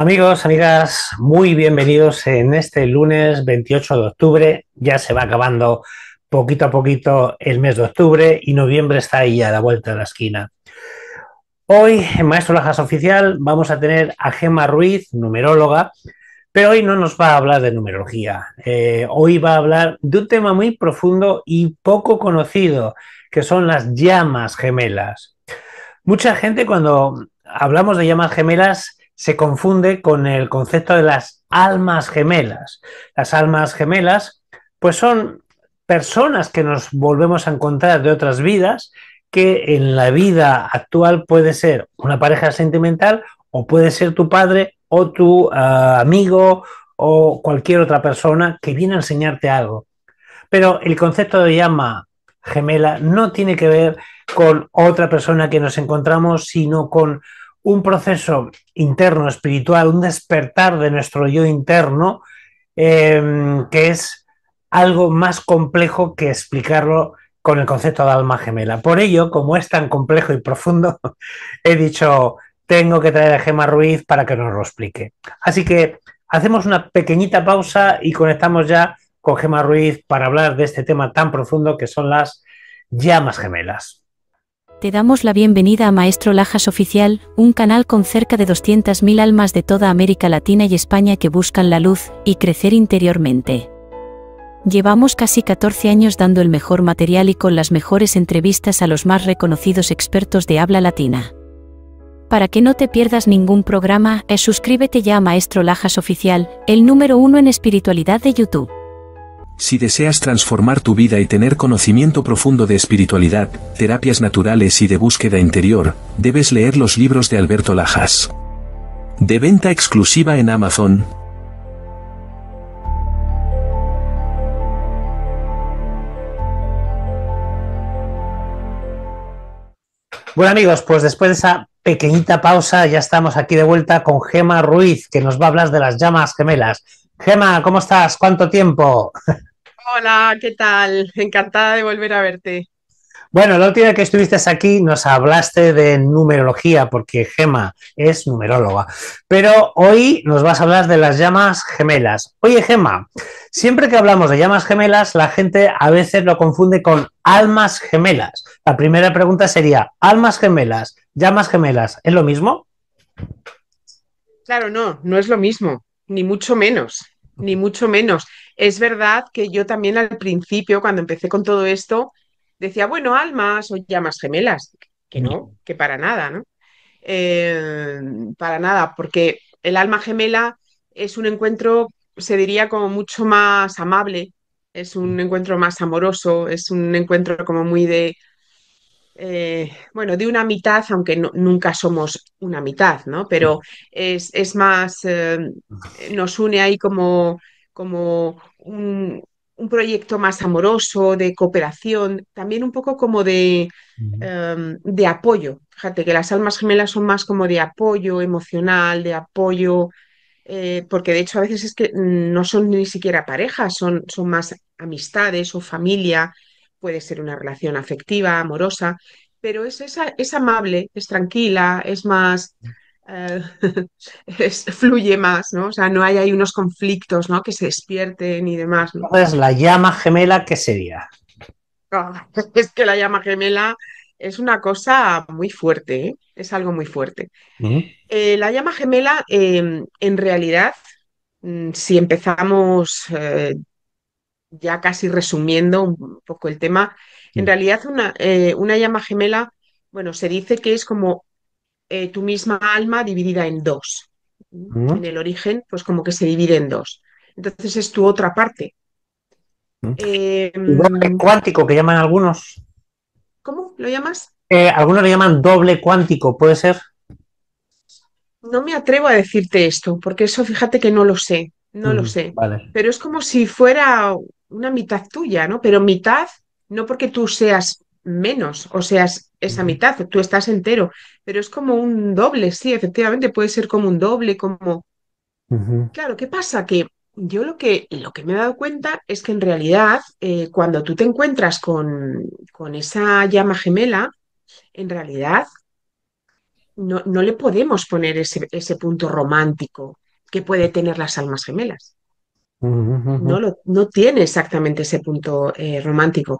Amigos, amigas, muy bienvenidos en este lunes 28 de octubre. Ya se va acabando poquito a poquito el mes de octubre y noviembre está ahí a la vuelta de la esquina. Hoy en Maestro Lajas Oficial vamos a tener a Gema Ruiz, numeróloga, pero hoy no nos va a hablar de numerología. Eh, hoy va a hablar de un tema muy profundo y poco conocido, que son las llamas gemelas. Mucha gente cuando hablamos de llamas gemelas se confunde con el concepto de las almas gemelas. Las almas gemelas, pues son personas que nos volvemos a encontrar de otras vidas, que en la vida actual puede ser una pareja sentimental o puede ser tu padre o tu ah, amigo o cualquier otra persona que viene a enseñarte algo. Pero el concepto de llama gemela no tiene que ver con otra persona que nos encontramos, sino con un proceso interno, espiritual, un despertar de nuestro yo interno, em, que es algo más complejo que explicarlo con el concepto de alma gemela. Por ello, como es tan complejo y profundo, he dicho, tengo que traer a Gema Ruiz para que nos lo explique. Así que hacemos una pequeñita pausa y conectamos ya con Gema Ruiz para hablar de este tema tan profundo que son las llamas gemelas. Te damos la bienvenida a Maestro Lajas Oficial, un canal con cerca de 200.000 almas de toda América Latina y España que buscan la luz y crecer interiormente. Llevamos casi 14 años dando el mejor material y con las mejores entrevistas a los más reconocidos expertos de habla latina. Para que no te pierdas ningún programa, es suscríbete ya a Maestro Lajas Oficial, el número uno en espiritualidad de YouTube. Si deseas transformar tu vida y tener conocimiento profundo de espiritualidad, terapias naturales y de búsqueda interior, debes leer los libros de Alberto Lajas. De venta exclusiva en Amazon. Bueno amigos, pues después de esa pequeñita pausa ya estamos aquí de vuelta con Gema Ruiz, que nos va a hablar de las llamas gemelas. Gema, ¿cómo estás? ¿Cuánto tiempo? Hola, ¿qué tal? Encantada de volver a verte. Bueno, la última vez que estuviste aquí nos hablaste de numerología, porque Gema es numeróloga. Pero hoy nos vas a hablar de las llamas gemelas. Oye, Gema, siempre que hablamos de llamas gemelas, la gente a veces lo confunde con almas gemelas. La primera pregunta sería, ¿almas gemelas, llamas gemelas, es lo mismo? Claro, no, no es lo mismo, ni mucho menos ni mucho menos. Es verdad que yo también al principio, cuando empecé con todo esto, decía, bueno, almas o llamas gemelas, que no, que para nada, ¿no? Eh, para nada, porque el alma gemela es un encuentro, se diría, como mucho más amable, es un encuentro más amoroso, es un encuentro como muy de eh, bueno, de una mitad, aunque nunca somos una mitad, ¿no? Pero es, más, eh, nos une ahí como, como un, proyecto más amoroso, de cooperación, también un poco como de, em, de apoyo. Fíjate que las almas gemelas son más como de apoyo emocional, de apoyo, eh, porque de hecho a veces es que no son ni siquiera parejas, son, son más amistades o familia puede ser una relación afectiva, amorosa, pero es, es amable, es tranquila, es más, eh, fluye más, ¿no? O sea, no hay, hay unos conflictos, ¿no? Que se despierten y demás. ¿no? Entonces, la llama gemela, ¿qué sería? Ah, es que la llama gemela es una cosa muy fuerte, ¿eh? es algo muy fuerte. Eh, la llama gemela, em, en realidad, mm, si empezamos ya casi resumiendo un poco el tema, en realidad una, eh, una llama gemela, bueno, se dice que es como eh, tu misma alma dividida en dos. En el origen, pues como que se divide en dos. Entonces es tu otra parte. Eh, doble cuántico que llaman algunos. ¿Cómo lo llamas? algunos lo llaman doble cuántico, ¿puede ser? No me atrevo a decirte esto, porque eso fíjate que no lo sé. no lo sé, Vale. pero es como si fuera una mitad tuya, ¿no? Pero mitad, no porque tú seas menos o seas esa mitad, tú estás entero, pero es como un doble, sí, efectivamente puede ser como un doble, como... Claro, ¿qué pasa? Que yo lo que, lo que me he dado cuenta es que en realidad eh, cuando tú te encuentras con, con esa llama gemela, en realidad no, no le podemos poner ese, ese punto romántico que puede tener las almas gemelas. No, lo, no tiene exactamente ese punto eh, romántico,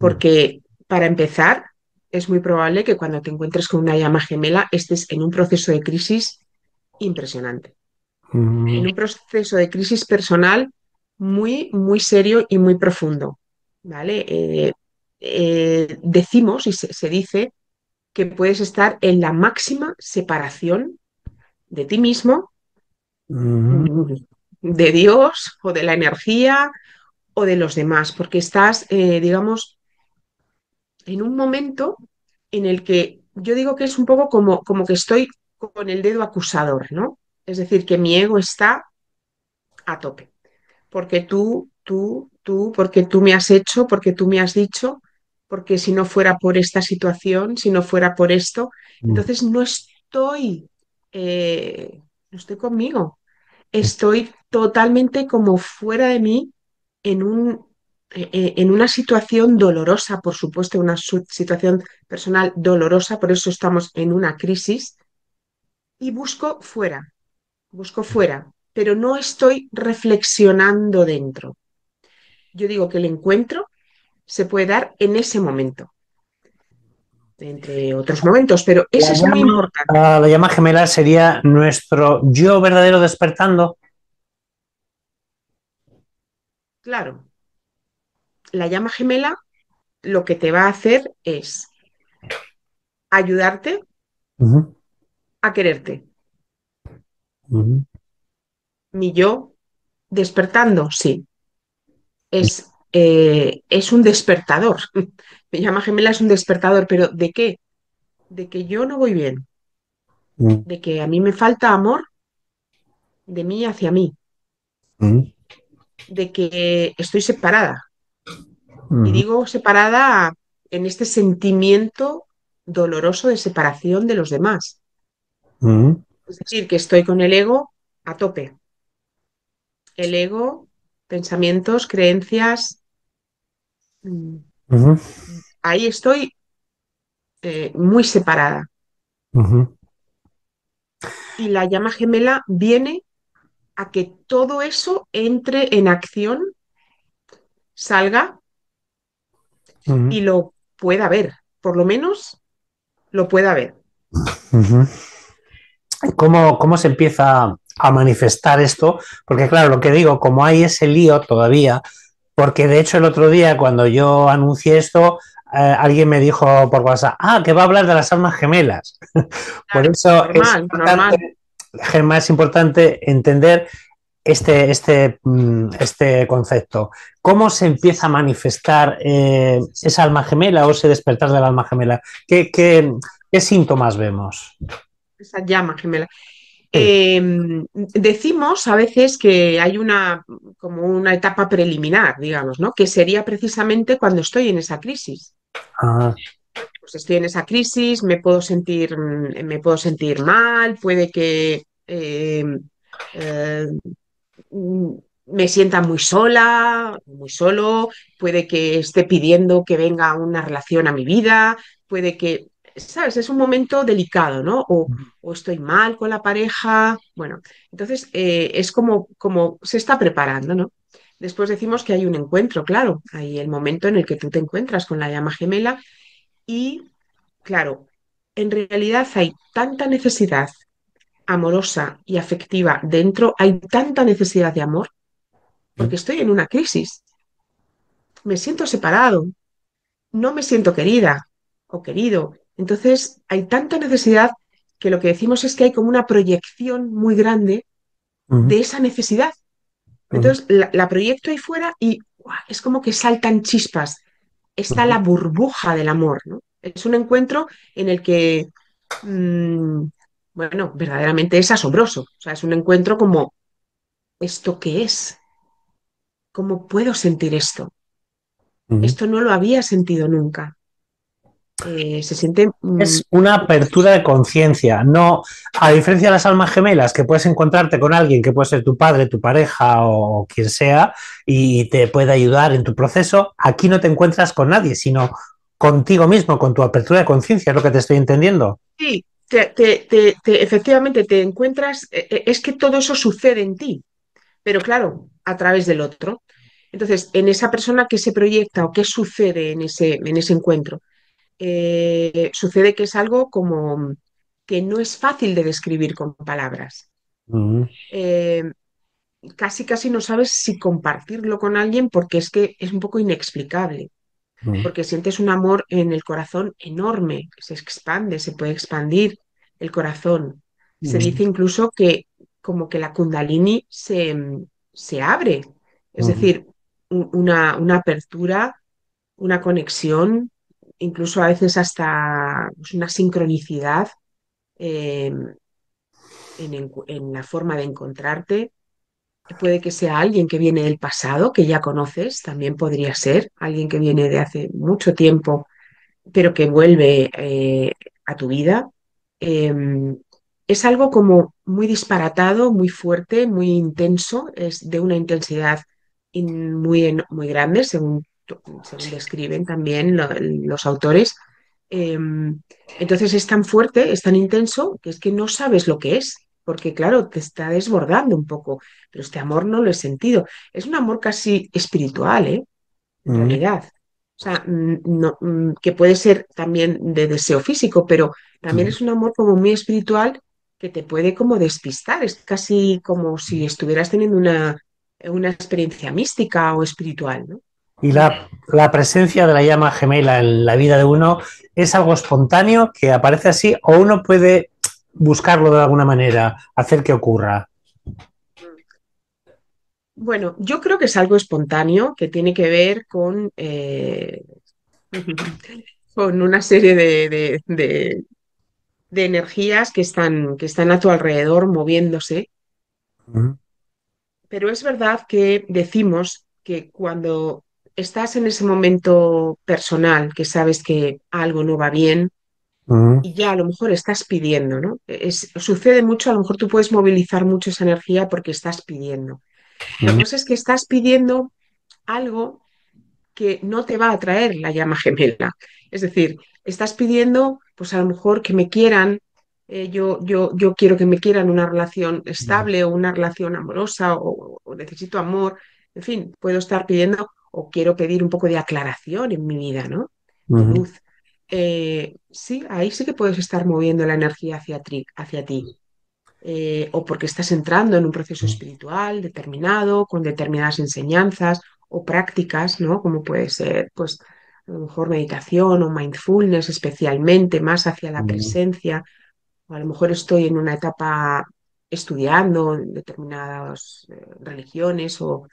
ujú, porque para empezar, es muy probable que cuando te encuentres con una llama gemela estés en un proceso de crisis impresionante, en ujú, un proceso de crisis personal muy, muy serio y muy profundo. ¿Vale? Eh, eh, decimos y se, se dice que puedes estar en la máxima separación de ti mismo, mm, de Dios o de la energía o de los demás, porque estás, eh, digamos, en un momento en el que yo digo que es un poco como, como que estoy con el dedo acusador, ¿no? Es decir, que mi ego está a tope, porque tú, tú, tú, porque tú me has hecho, porque tú me has dicho, porque si no fuera por esta situación, si no fuera por esto, ujú, entonces no estoy, eh, no estoy conmigo, estoy totalmente como fuera de mí en un, eh, eh, en una situación dolorosa, por supuesto, una situación personal dolorosa, por eso estamos en una crisis, y busco fuera, busco fuera, pero no estoy reflexionando dentro. Yo digo que el encuentro se puede dar en ese momento, entre otros momentos, pero La ese es muy importante. la llama gemela sería nuestro yo verdadero despertando. Claro, la llama gemela lo que te va a hacer es ayudarte a quererte. Mi yo despertando, sí, es, eh, es un despertador. Me llama gemela es un despertador, pero ¿de qué? De que yo no voy bien, ujú, de que a mí me falta amor de mí hacia mí, ujú, de que estoy separada. Y ujú, digo separada en este sentimiento doloroso de separación de los demás. Es decir, que estoy con el ego a tope. El ego, pensamientos, creencias, mm, ahí estoy eh, muy separada. Y la llama gemela viene a que todo eso entre en acción, salga y lo pueda ver. Por lo menos lo pueda ver. ¿Cómo, cómo se empieza a manifestar esto? Porque claro, lo que digo, como hay ese lío todavía, porque de hecho el otro día cuando yo anuncié esto, eh, alguien me dijo por WhatsApp, ah, que va a hablar de las almas gemelas. Por eso es normal, normal. importante, Gemma, es importante entender este, este, mm, este concepto. ¿Cómo se empieza a manifestar eh, esa alma gemela o ese despertar del alma gemela? ¿Qué, qué, qué síntomas vemos? Esa llama gemela. Eh, decimos a veces que hay una como una etapa preliminar, digamos, ¿no? Que sería precisamente cuando estoy en esa crisis. Ah, Pues estoy en esa crisis, me puedo sentir, mm, me puedo sentir mal, puede que eh, eh, mm, me sienta muy sola, muy solo, puede que esté pidiendo que venga una relación a mi vida, puede que, ¿sabes? Es un momento delicado, ¿no? O, o estoy mal con la pareja. Bueno, entonces eh, es como, como se está preparando, ¿no? Después decimos que hay un encuentro, claro, hay el momento en el que tú te encuentras con la llama gemela y, claro, en realidad hay tanta necesidad amorosa y afectiva dentro, hay tanta necesidad de amor porque estoy en una crisis, me siento separado, no me siento querida o querido. Entonces hay tanta necesidad que lo que decimos es que hay como una proyección muy grande de esa necesidad. Entonces la, la proyecto ahí fuera y es como que saltan chispas. Está la burbuja del amor, ¿no? Es un encuentro en el que, mmm, bueno, verdaderamente es asombroso. O sea, es un encuentro como ¿esto qué es? ¿Cómo puedo sentir esto? Esto no lo había sentido nunca. Eh, se siente... mm, Es una apertura de conciencia, no a diferencia de las almas gemelas, que puedes encontrarte con alguien que puede ser tu padre, tu pareja o quien sea, y te puede ayudar en tu proceso, aquí no te encuentras con nadie, sino contigo mismo, con tu apertura de conciencia, es lo que te estoy entendiendo. Sí, te, te- te- te- efectivamente te encuentras, eh, eh, es que todo eso sucede en ti, pero claro, a través del otro. Entonces, en esa persona que se proyecta o qué sucede en ese, en ese encuentro, Eh, sucede que es algo como que no es fácil de describir con palabras. Eh, casi, casi no sabes si compartirlo con alguien porque es que es un poco inexplicable. porque sientes un amor en el corazón enorme, se expande, se puede expandir el corazón. Se dice incluso que como que la kundalini se, se abre, es decir, un- una, una apertura, una conexión, incluso a veces hasta pues, una sincronicidad eh, en, en la forma de encontrarte. Puede que sea alguien que viene del pasado, que ya conoces, también podría ser alguien que viene de hace mucho tiempo pero que vuelve eh, a tu vida, eh, es algo como muy disparatado, muy fuerte, muy intenso, es de una intensidad in- muy, muy grande, según, según describen también lo- los autores. Eh, entonces es tan fuerte, es tan intenso, que es que no sabes lo que es, porque claro, te está desbordando un poco, pero este amor no lo he sentido. Es un amor casi espiritual, ¿eh? en mm. realidad. O sea, no, mm, que puede ser también de deseo físico, pero también es un amor como muy espiritual que te puede como despistar. Es casi como si estuvieras teniendo una, una experiencia mística o espiritual, ¿no? Y la, la presencia de la llama gemela en la vida de uno es algo espontáneo que aparece así o uno puede buscarlo de alguna manera, hacer que ocurra. Bueno, yo creo que es algo espontáneo que tiene que ver con, eh, con una serie de, de- de- de energías que están, que están a tu alrededor moviéndose Pero es verdad que decimos que cuando estás en ese momento personal, que sabes que algo no va bien y ya a lo mejor estás pidiendo, ¿no? Es, sucede mucho, a lo mejor tú puedes movilizar mucho esa energía porque estás pidiendo. Lo que mm, pasa es que estás pidiendo algo que no te va a traer la llama gemela. Es decir, estás pidiendo, pues a lo mejor que me quieran, eh, yo, yo, yo quiero que me quieran una relación estable o una relación amorosa o, o necesito amor, en fin, puedo estar pidiendo o quiero pedir un poco de aclaración en mi vida, ¿no? De luz. Eh, sí, ahí sí que puedes estar moviendo la energía hacia, ti, hacia ti. Eh, o porque estás entrando en un proceso mm, espiritual determinado, con determinadas enseñanzas o prácticas, ¿no? Como puede ser, pues, a lo mejor meditación o mindfulness, especialmente más hacia la presencia, o a lo mejor estoy en una etapa estudiando determinadas eh, religiones o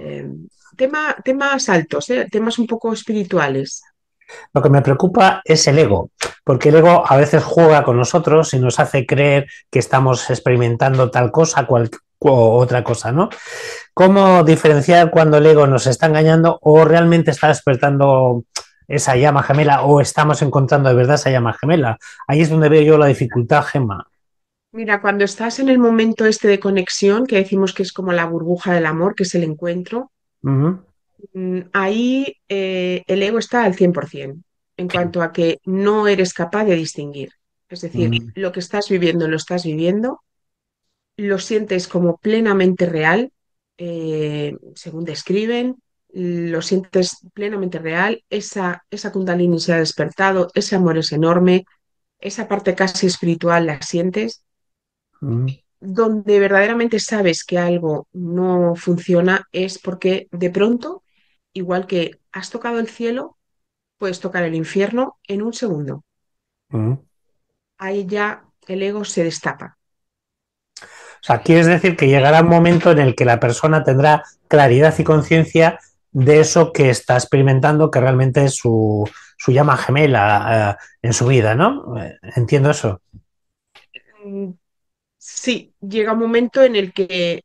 eh, tema, temas altos, ¿eh? Temas un poco espirituales. Lo que me preocupa es el ego, porque el ego a veces juega con nosotros y nos hace creer que estamos experimentando tal cosa cual, o otra cosa, ¿no? ¿Cómo diferenciar cuando el ego nos está engañando o realmente está despertando esa llama gemela o estamos encontrando de verdad esa llama gemela? Ahí es donde veo yo la dificultad, Gemma. Mira, cuando estás en el momento este de conexión, que decimos que es como la burbuja del amor, que es el encuentro, Mm, Ahí eh, el ego está al 100% en cuanto a que no eres capaz de distinguir. Es decir, ujú, lo que estás viviendo lo estás viviendo, lo sientes como plenamente real, eh, según describen, lo sientes plenamente real, esa, esa Kundalini se ha despertado, ese amor es enorme, esa parte casi espiritual la sientes donde verdaderamente sabes que algo no funciona es porque de pronto, igual que has tocado el cielo, puedes tocar el infierno en un segundo. Ahí ya el ego se destapa. O sea, quieres decir que llegará un momento en el que la persona tendrá claridad y conciencia de eso que está experimentando, que realmente es su, su llama gemela eh, en su vida, ¿no? Eh, Entiendo eso. Sí, llega un momento en el que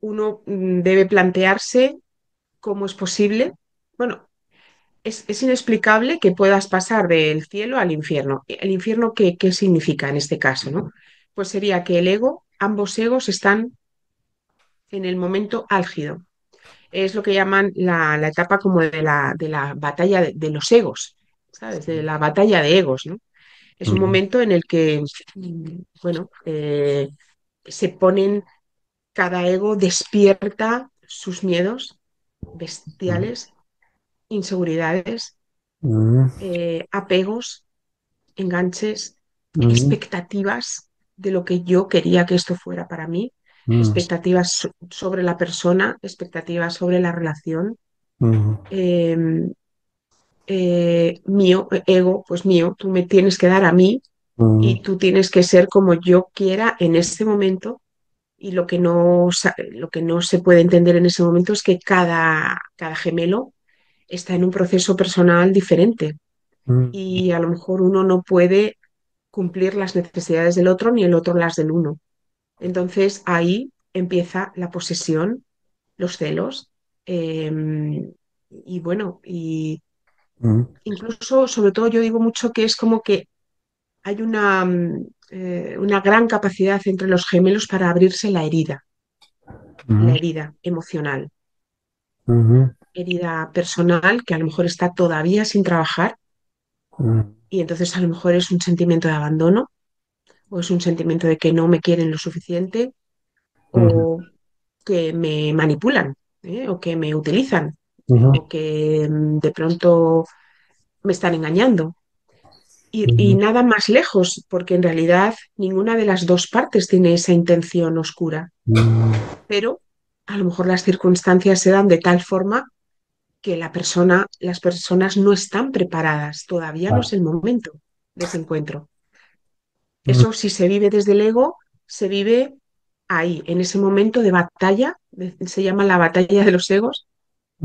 uno mm, debe plantearse cómo es posible. Bueno, es, es inexplicable que puedas pasar del cielo al infierno. ¿El infierno qué, qué significa en este caso, no? Pues sería que el ego, ambos egos están en el momento álgido. Es lo que llaman la, la etapa como de la, de la batalla de, de los egos, ¿sabes? De la batalla de egos, ¿no? Es un momento en el que, mm, bueno, eh, se ponen, cada ego despierta sus miedos bestiales, inseguridades, ujú, eh, apegos, enganches, expectativas de lo que yo quería que esto fuera para mí, ujú, expectativas so- sobre la persona, expectativas sobre la relación. eh, eh, mío, ego, pues mío, tú me tienes que dar a mí y tú tienes que ser como yo quiera en este momento. Y lo que no, lo que no se puede entender en ese momento es que cada, cada gemelo está en un proceso personal diferente. Ujú, y a lo mejor uno no puede cumplir las necesidades del otro ni el otro las del uno. Entonces ahí empieza la posesión, los celos em, y bueno, y incluso, sobre todo yo digo mucho que es como que hay una, mm, eh, una gran capacidad entre los gemelos para abrirse la herida, la herida emocional, herida personal que a lo mejor está todavía sin trabajar. Y entonces a lo mejor es un sentimiento de abandono o es un sentimiento de que no me quieren lo suficiente o que me manipulan ¿eh? o que me utilizan que mm, de pronto me están engañando. Y, nada más lejos, porque en realidad ninguna de las dos partes tiene esa intención oscura, ujú, pero a lo mejor las circunstancias se dan de tal forma que la persona, las personas no están preparadas, todavía no es el momento de ese encuentro. ujú, Eso si se vive desde el ego, se vive ahí, en ese momento de batalla, se llama la batalla de los egos,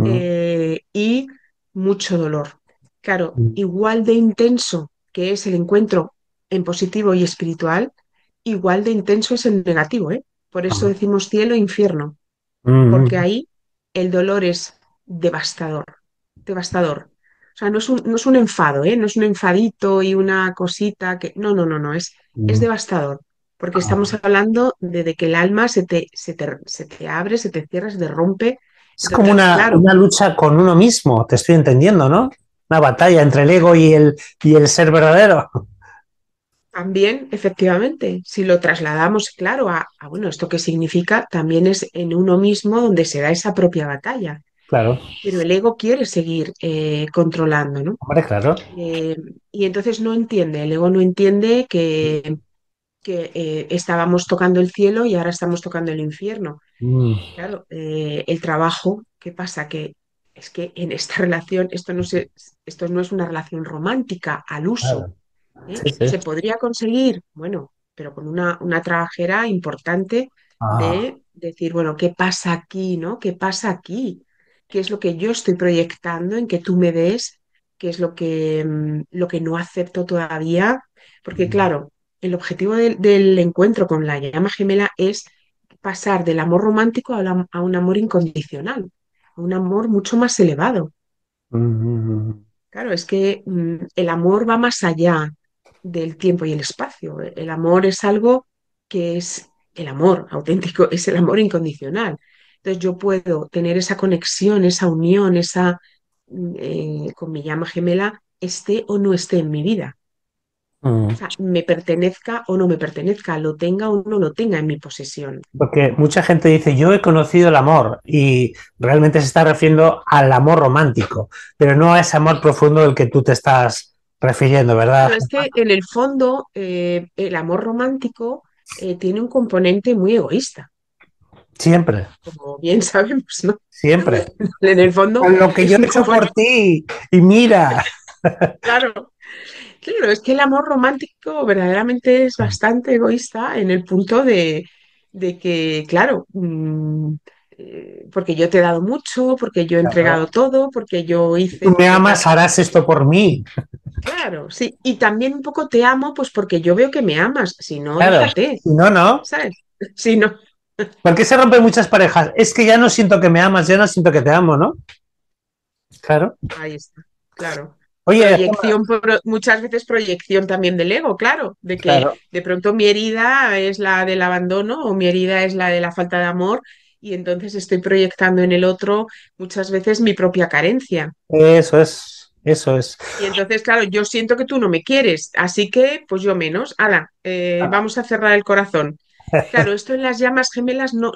eh, y mucho dolor. Claro, ujú, igual de intenso que es el encuentro en positivo y espiritual, igual de intenso es el negativo, ¿eh? Por eso ujú, decimos cielo e infierno, porque ahí el dolor es devastador, devastador. O sea, no es un, no es un enfado, ¿eh? No es un enfadito y una cosita que... No, no, no, no, es, es devastador, porque estamos Ah, hablando de, de que el alma se te, se te, se te abre, se te cierra, se te rompe. Es como una, claro, una lucha con uno mismo, te estoy entendiendo, ¿no? Una batalla entre el ego y el, y el ser verdadero. también, efectivamente, si lo trasladamos, claro, a, a, bueno, esto qué significa, también es en uno mismo donde se da esa propia batalla, Claro, pero el ego quiere seguir eh, controlando, ¿no? hombre, claro. Eh, y entonces no entiende, el ego no entiende que, que eh, estábamos tocando el cielo y ahora estamos tocando el infierno. Mm, Claro, eh, el trabajo, ¿qué pasa? Que es que en esta relación, esto no, se, esto no es una relación romántica al uso, claro. ¿eh? Sí, sí. ¿Se podría conseguir? Bueno, pero con una, una trabajera importante Ah, de decir, bueno, ¿qué pasa aquí, no? ¿Qué pasa aquí? ¿Qué es lo que yo estoy proyectando en que tú me des? ¿Qué es lo que, mm, lo que no acepto todavía? Porque claro, el objetivo del, encuentro con la llama gemela es pasar del amor romántico a, un amor incondicional, a un amor mucho más elevado. Claro, es que mm, el amor va más allá del tiempo y el espacio. El amor es algo que es el amor auténtico, es el amor incondicional. Entonces yo puedo tener esa conexión, esa unión, esa mm, eh, con mi llama gemela, esté o no esté en mi vida. O mm. sea, me pertenezca o no me pertenezca, lo tenga o no lo tenga en mi posesión. Porque mucha gente dice, yo he conocido el amor y realmente se está refiriendo al amor romántico, pero no a ese amor profundo del que tú te estás refiriendo, ¿verdad? Claro, es que en el fondo eh, el amor romántico eh, tiene un componente muy egoísta, Siempre, como bien sabemos, ¿no? siempre. En el fondo Con lo que yo he hecho por ti y mira. claro, claro, es que el amor romántico verdaderamente es bastante egoísta en el punto de, de que, claro, mm, eh, porque yo te he dado mucho, porque yo he entregado todo, porque yo Si tú hice, me porque amas, harás esto por mí. Claro, sí. Y también un poco te amo, pues porque yo veo que me amas. Si no, Claro. déjate, Si no, no. ¿sabes? Si no. ¿Por qué se rompen muchas parejas? Es que ya no siento que me amas, ya no siento que te amo, ¿no? Claro. Ahí está, claro. Oye, proyección, muchas veces proyección también del ego, claro, de que de pronto mi herida es la del abandono o mi herida es la de la falta de amor y entonces estoy proyectando en el otro muchas veces mi propia carencia. Eso es, eso es. Y entonces, claro, yo siento que tú no me quieres, así que pues yo menos. Ahora, eh, vamos a cerrar el corazón. Claro, esto en las llamas gemelas no,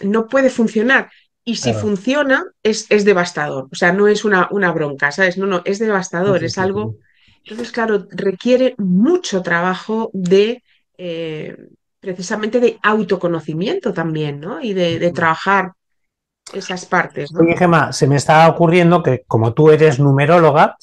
no puede funcionar y si funciona, es, es, devastador. O sea, no es una, una, bronca, ¿sabes? No, no, es devastador, es algo. Entonces, claro, requiere mucho trabajo de eh, precisamente de autoconocimiento también, ¿no? Y de, trabajar esas partes. ¿no? Oye, Gemma, se me está ocurriendo que como tú eres numeróloga,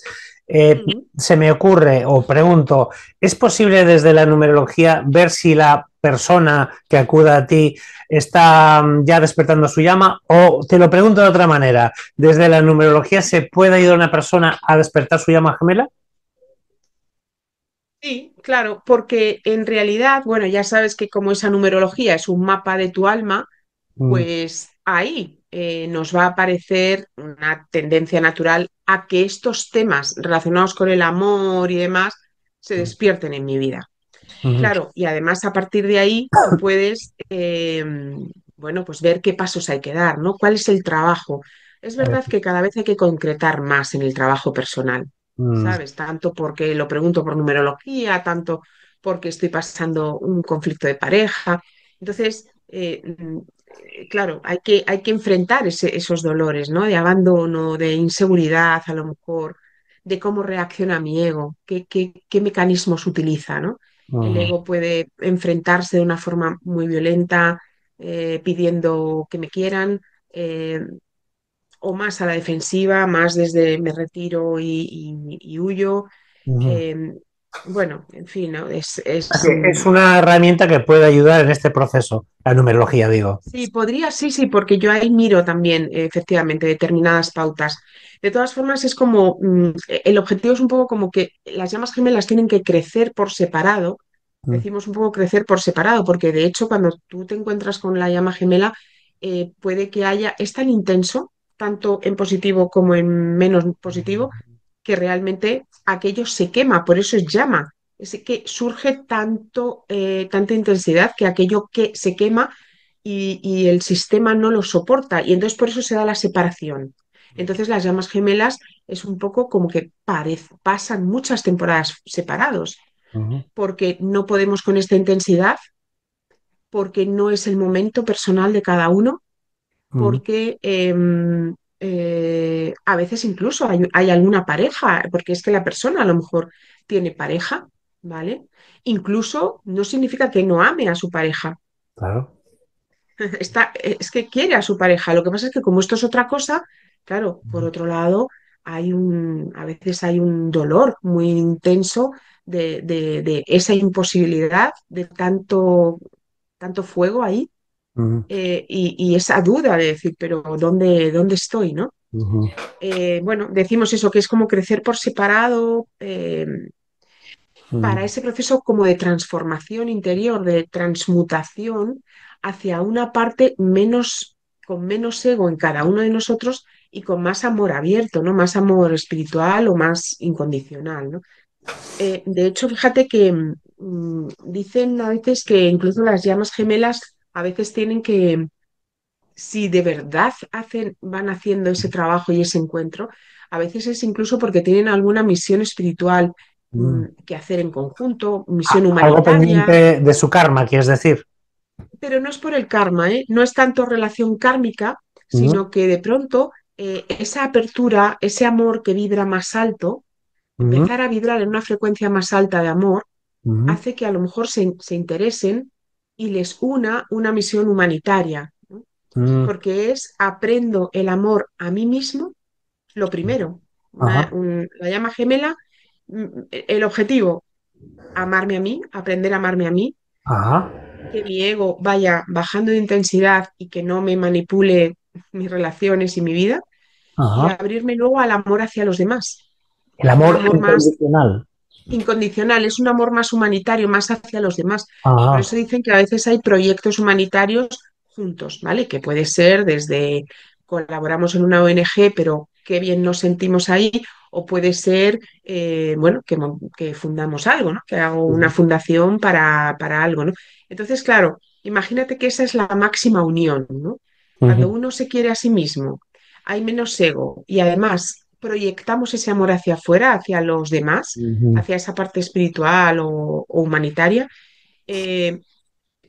eh, se me ocurre o pregunto, ¿es posible desde la numerología ver si la persona que acuda a ti está mm, ya despertando su llama? O te lo pregunto de otra manera, ¿desde la numerología se puede ayudar a una persona a despertar su llama gemela? Sí, claro, porque en realidad, bueno, ya sabes que como esa numerología es un mapa de tu alma, mm. pues ahí eh, nos va a aparecer una tendencia natural a que estos temas relacionados con el amor y demás se mm. despierten en mi vida. Claro, y además a partir de ahí tú puedes, em, bueno, pues ver qué pasos hay que dar, ¿no? ¿Cuál es el trabajo? Es verdad que cada vez hay que concretar más en el trabajo personal, mm. ¿sabes? Tanto porque lo pregunto por numerología, tanto porque estoy pasando un conflicto de pareja. Entonces, eh, mm, claro, hay que, hay que enfrentar esos dolores, ¿no? De abandono, de inseguridad, a lo mejor, de cómo reacciona mi ego, qué, qué, qué mecanismos utiliza, ¿no? El ego puede enfrentarse de una forma muy violenta, eh, pidiendo que me quieran, eh, o más a la defensiva, más desde me retiro y, huyo. Em, bueno, en fin, es, es, es, una herramienta que puede ayudar en este proceso, la numerología, digo. Sí, podría, sí, sí, porque yo ahí miro también efectivamente determinadas pautas. De todas formas, es como, mm, el objetivo es un poco como que las llamas gemelas tienen que crecer por separado. Mm. Decimos un poco crecer por separado, porque de hecho cuando tú te encuentras con la llama gemela, eh, puede que haya, es tan intenso, tanto en positivo como en menos positivo, que realmente aquello se quema, por eso es llama. Es que surge tanto, eh, tanta intensidad que aquello que se quema y, y el sistema no lo soporta. Y entonces por eso se da la separación. Entonces las llamas gemelas es un poco como que pasan muchas temporadas separados, porque no podemos con esta intensidad, porque no es el momento personal de cada uno, porque em, eh, a veces incluso hay, hay, alguna pareja, porque es que la persona a lo mejor tiene pareja, ¿vale? Incluso no significa que no ame a su pareja. Claro. Está, es que quiere a su pareja. Lo que pasa es que como esto es otra cosa, Claro, por otro lado, hay un, a veces hay un dolor muy intenso de, esa imposibilidad, de tanto, tanto fuego ahí, eh, y, esa duda de decir, pero ¿dónde, dónde estoy? ¿no? Eh, bueno, decimos eso, que es como crecer por separado eh, para ese proceso como de transformación interior, de transmutación hacia una parte menos, con menos ego en cada uno de nosotros y con más amor abierto, ¿no? Más amor espiritual o más incondicional, ¿no? Eh, de hecho, fíjate que mm, dicen a veces que incluso las llamas gemelas a veces tienen que, si de verdad hacen, van haciendo ese trabajo y ese encuentro, a veces es incluso porque tienen alguna misión espiritual mm, mm. que hacer en conjunto, misión humanitaria. Algo pendiente de su karma, quieres decir. Pero no es por el karma, ¿eh? no es tanto relación kármica, sino que de pronto eh, esa apertura, ese amor que vibra más alto, empezar a vibrar en una frecuencia más alta de amor, hace que a lo mejor se, interesen y les una una misión humanitaria, mm. porque es aprendo el amor a mí mismo, lo primero. La, llama gemela, mm, el objetivo, amarme a mí, aprender a amarme a mí, que mi ego vaya bajando de intensidad y que no me manipule mis relaciones y mi vida, y abrirme luego al amor hacia los demás. El amor, incondicional. incondicional, es un amor más humanitario, más hacia los demás. Por eso dicen que a veces hay proyectos humanitarios juntos, ¿vale? Que puede ser desde colaboramos en una ONG, pero qué bien nos sentimos ahí, o puede ser, eh, bueno, que, que, fundamos algo, ¿no? Que hago una fundación para, para algo, ¿no? Entonces, claro, imagínate que esa es la máxima unión, ¿no? Cuando uno se quiere a sí mismo, hay menos ego y además proyectamos ese amor hacia afuera, hacia los demás, hacia esa parte espiritual o, humanitaria, eh,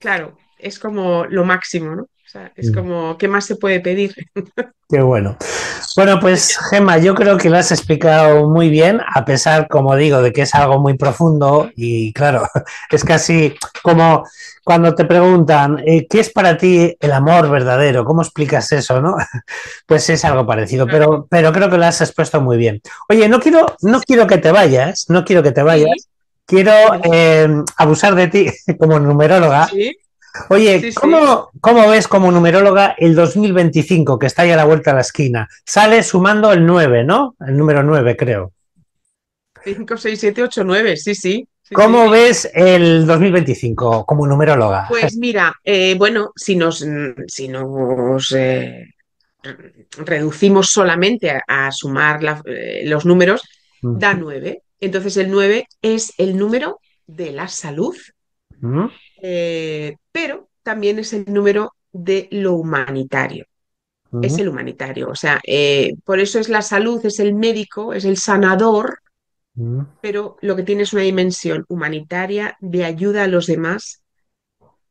claro, es como lo máximo, ¿no? Es mm. como, ¿qué más se puede pedir? Qué bueno. Bueno, pues Gemma, yo creo que lo has explicado muy bien, a pesar, como digo, de que es algo muy profundo y claro, es casi como cuando te preguntan, eh, ¿qué es para ti el amor verdadero? ¿Cómo explicas eso, no? Pues es algo parecido, pero, pero creo que lo has expuesto muy bien. Oye, no quiero, no quiero que te vayas, no quiero que te vayas. Quiero eh, abusar de ti como numeróloga. ¿Sí? Oye, ¿cómo, ves como numeróloga el 2025 que está ahí a la vuelta de la esquina? Sale sumando el 9, ¿no? El número 9, creo. 5, 6, 7, 8, 9, sí, sí. ¿Cómo ves el 2025 como numeróloga? Pues mira, eh, bueno, si nos, si nos eh, reducimos solamente a, sumar eh, los números, da 9. Entonces el 9 es el número de la salud. Eh, pero también es el número de lo humanitario. Es el humanitario, o sea, eh, por eso es la salud, es el médico, es el sanador, pero lo que tiene es una dimensión humanitaria de ayuda a los demás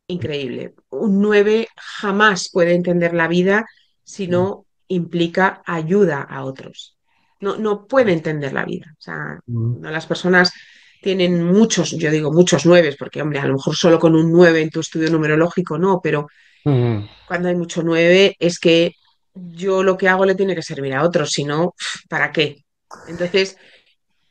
increíble. Un 9 jamás puede entender la vida si no implica ayuda a otros. No, no puede entender la vida. O sea, las personas tienen muchos, yo digo muchos nueves, porque hombre, a lo mejor solo con un nueve en tu estudio numerológico no, pero cuando hay mucho nueve es que yo lo que hago le tiene que servir a otros, si no, ¿para qué? Entonces,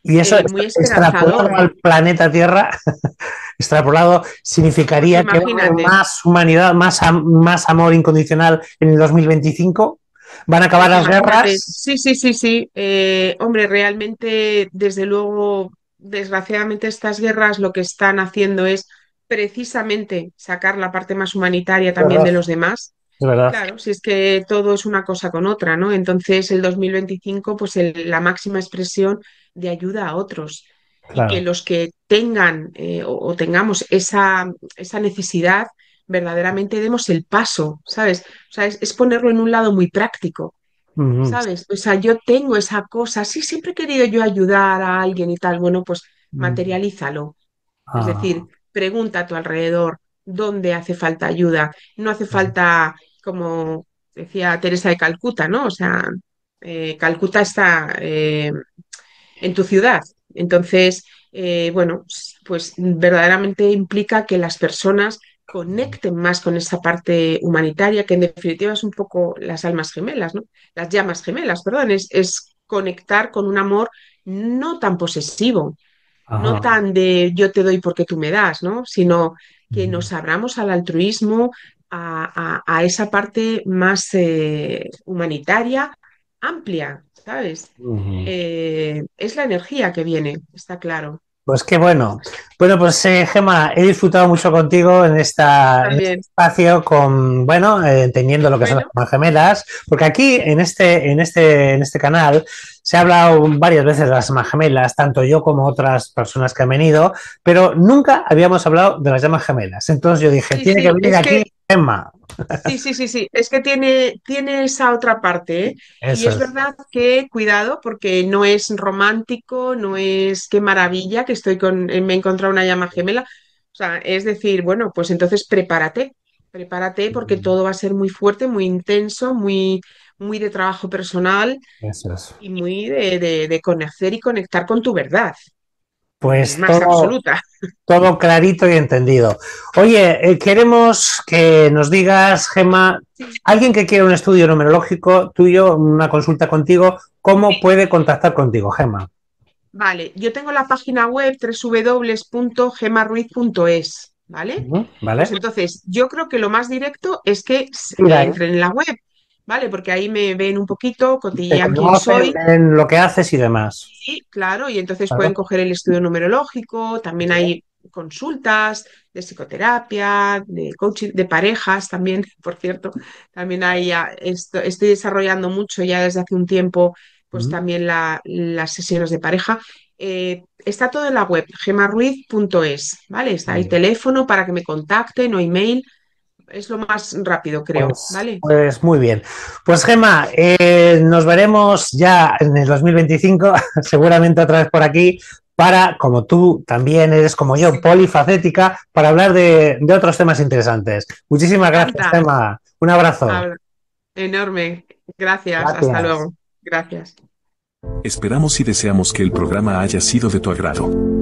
y eso es muy extrapolado al planeta Tierra, extrapolado, significaría que más humanidad, más, más amor incondicional en el 2025. ¿Van a acabar las guerras? Sí, sí, sí, sí. Eh, hombre, realmente, desde luego, desgraciadamente estas guerras lo que están haciendo es precisamente sacar la parte más humanitaria también de los demás. Claro, si es que todo es una cosa con otra, ¿no? Entonces el 2025, pues la máxima expresión de ayuda a otros. Y que los que tengan eh, o, tengamos esa, esa necesidad, verdaderamente demos el paso, ¿sabes? O sea, es ponerlo en un lado muy práctico. ¿Sabes? O sea, yo tengo esa cosa, sí, siempre he querido yo ayudar a alguien y tal, bueno, pues mm. materialízalo. Es decir, ah. pregunta a tu alrededor dónde hace falta ayuda. No hace falta, como decía Teresa de Calcuta, ¿no? O sea, eh, Calcuta está eh, en tu ciudad. Entonces, eh, bueno, pues verdaderamente implica que las personas conecten más con esa parte humanitaria, que en definitiva es un poco las almas gemelas, ¿no? Las llamas gemelas, perdón, es, es conectar con un amor no tan posesivo, no tan de yo te doy porque tú me das, ¿no? Sino que nos abramos al altruismo, a, esa parte más eh, humanitaria, amplia, ¿sabes? Eh, es la energía que viene, está claro. Pues qué bueno. Bueno, pues eh, Gema, he disfrutado mucho contigo en, esta, este espacio con, bueno, eh, entendiendo lo que son las gemelas, porque aquí en este, en este, en este canal se ha hablado varias veces de las llamas gemelas, tanto yo como otras personas que han venido, pero nunca habíamos hablado de las llamas gemelas. Entonces yo dije, tiene que venir aquí Gemma. Sí, sí, sí, sí. Es que tiene, tiene esa otra parte. ¿eh? y es, verdad que cuidado porque no es romántico, no es qué maravilla que estoy con, me he encontrado una llama gemela. O sea, es decir, bueno, pues entonces prepárate, prepárate porque todo va a ser muy fuerte, muy intenso, muy, muy de trabajo personal y muy de, de conocer y conectar con tu verdad. Pues todo, todo, clarito y entendido. Oye, eh, queremos que nos digas, Gema, alguien que quiera un estudio numerológico tuyo, una consulta contigo, ¿cómo puede contactar contigo, Gema? Vale, yo tengo la página web www.gemaruiz.es, ¿vale? vale. Pues entonces, yo creo que lo más directo es que entren en la web ¿vale? Porque ahí me ven un poquito, cotillan quién soy. En lo que haces y demás. Sí, claro, y entonces pueden coger el estudio numerológico, también hay consultas de psicoterapia, de coaching, de parejas también, por cierto. También hay, estoy desarrollando mucho ya desde hace un tiempo, pues también las sesiones de pareja. Eh, está todo en la web, gemaruiz.es, ¿vale? Está el teléfono para que me contacten o email es lo más rápido, creo. Pues, ¿vale? pues muy bien. Pues Gema, eh, nos veremos ya en el 2025, seguramente otra vez por aquí, para, como tú también eres como yo, polifacética, para hablar de, otros temas interesantes. Muchísimas gracias, Gema. Un abrazo. Enorme. Gracias. Hasta luego. Gracias. Esperamos y deseamos que el programa haya sido de tu agrado.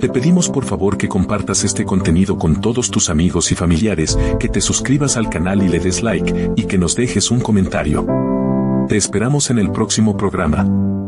Te pedimos por favor que compartas este contenido con todos tus amigos y familiares, que te suscribas al canal y le des like, y que nos dejes un comentario. Te esperamos en el próximo programa.